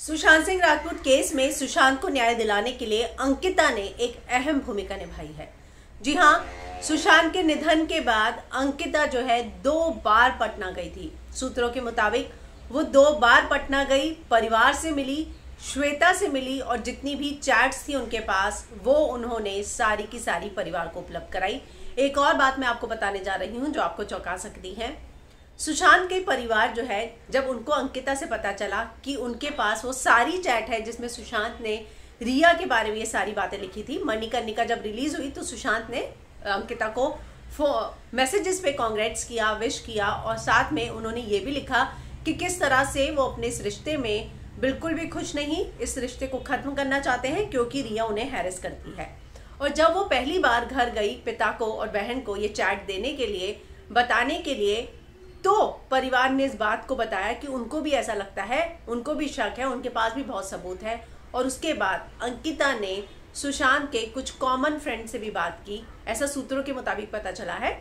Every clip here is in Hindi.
सुशांत सिंह राजपूत केस में सुशांत को न्याय दिलाने के लिए अंकिता ने एक अहम भूमिका निभाई है। जी हाँ सुशांत के निधन के बाद अंकिता जो है दो बार पटना गई थी। सूत्रों के मुताबिक, वो दो बार पटना गई, परिवार से मिली, श्वेता से मिली और जितनी भी चैट्स थी उनके पास, वो उन्होंने सारी की सारी परिवार को उपलब्ध कराई। एक और बात मैं आपको बताने जा रही हूँ जो आपको चौंका सकती है। सुशांत के परिवार जो है, जब उनको अंकिता से पता चला कि उनके पास वो सारी चैट है जिसमें सुशांत ने रिया के बारे में ये सारी बातें लिखी थी मणिकर्णिका जब रिलीज़ हुई तो सुशांत ने अंकिता को फो, मैसेजेस पे कॉन्ग्रेट्स किया, विश किया और साथ में उन्होंने ये भी लिखा कि किस तरह से वो अपने इस रिश्ते में बिल्कुल भी खुश नहीं, इस रिश्ते को खत्म करना चाहते हैं क्योंकि रिया उन्हें हैरेस करती है। और जब वो पहली बार घर गई पिता को और बहन को ये चैट देने के लिए, बताने के लिए तो परिवार ने इस बात को बताया कि उनको भी ऐसा लगता है, उनको भी शक है, उनके पास भी बहुत सबूत है। और उसके बाद अंकिता ने सुशांत के कुछ कॉमन फ्रेंड से भी बात की। ऐसा सूत्रों के मुताबिक पता चला है।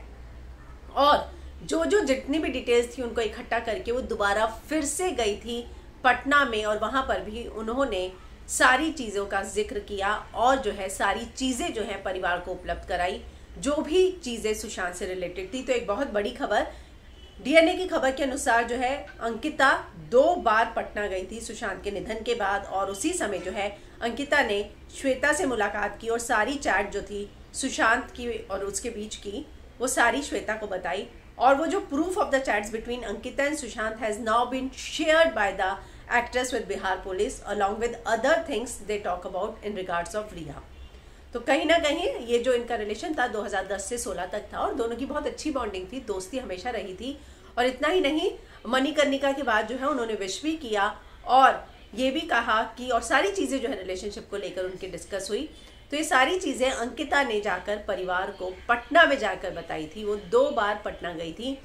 और जो जो जितनी भी डिटेल्स थी उनको इकट्ठा करके वो दोबारा फिर से गई थी पटना में और वहाँ पर भी उन्होंने सारी चीज़ों का ज़िक्र किया और जो है सारी चीज़ें जो है परिवार को उपलब्ध कराई। जो भी चीज़ें सुशांत से रिलेटेड थी तो एक बहुत बड़ी खबर डीएनए की खबर के अनुसार जो है, अंकिता दो बार पटना गई थी सुशांत के निधन के बाद और उसी समय जो है, अंकिता ने श्वेता से मुलाकात की और सारी चैट जो थी सुशांत की और उसके बीच की, वो सारी श्वेता को बताई और वो जो proof of the chats between Ankita and Sushant has now been shared by the actress with Bihar police along with other things they talk about in regards of Rhea तो कहीं ना कहीं ये जो इनका रिलेशन था 2010 से 16 तक था और दोनों की बहुत अच्छी बॉन्डिंग थी, दोस्ती हमेशा रही थी। और इतना ही नहीं मणिकर्णिका के बाद जो है उन्होंने विश भी किया और ये भी कहा कि और सारी चीज़ें जो है रिलेशनशिप को लेकर उनकी डिस्कस हुई। तो ये सारी चीज़ें अंकिता ने जाकर परिवार को पटना में जाकर बताई थी। वो दो बार पटना गई थी।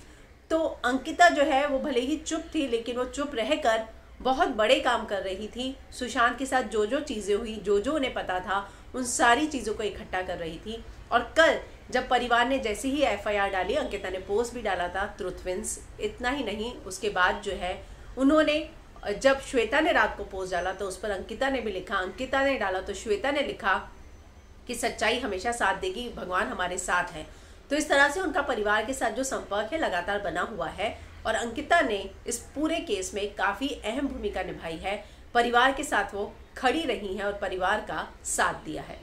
तो अंकिता जो है वो भले ही चुप थी, लेकिन वो चुप रहकर बहुत बड़े काम कर रही थी। सुशांत के साथ जो जो चीज़ें हुई जो जो उन्हें पता था, उन सारी चीज़ों को इकट्ठा कर रही थी। और कल जब परिवार ने जैसे ही एफआईआर डाली, अंकिता ने पोस्ट भी डाला था ट्रुथविंस इतना ही नहीं, उसके बाद जो है, उन्होंने, जब श्वेता ने रात को पोस्ट डाला तो उस पर अंकिता ने भी लिखा। अंकिता ने डाला तो श्वेता ने लिखा कि सच्चाई हमेशा साथ देगी, भगवान हमारे साथ है। तो इस तरह से उनका परिवार के साथ जो संपर्क है लगातार बना हुआ है और अंकिता ने इस पूरे केस में काफ़ी अहम भूमिका निभाई है। परिवार के साथ वो खड़ी रही हैं और परिवार का साथ दिया है।